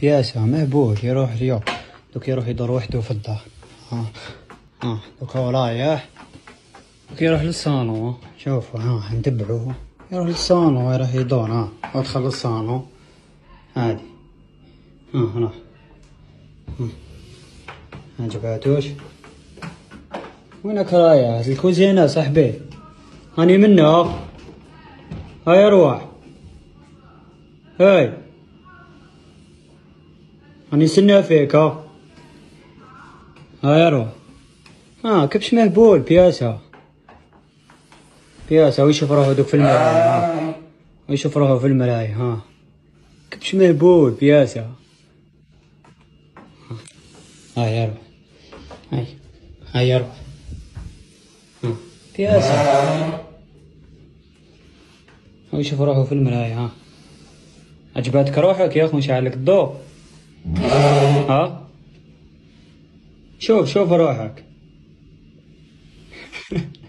بياسة مهبول يروح اليوم. دوك يروح يدور وحده في الدار. ها ها دوك هو رايح دوك يروح للصالون شوفوا ها نتبعوه يروح للصالون يروح يدور ها. ادخل للصالون عادي ها هنا. ها. جبعتوش. وينك رايح الكوزينة صاحبي. هاني منه. هاي أروح هاي. أنا سنة فيك ها. هاي أروح ها كبش مهبول بياسة بياسة ويشوف روحه دوك في المراية ها. ويشوف روحه في المراية ها. كبش مهبول بياسة هاي أروح هاي أروح ها بياسة ويشوف روحه في المراية ها. عجبتك روحك يا أخو مشعلك الضوء. ها؟ شوف شوف روحك.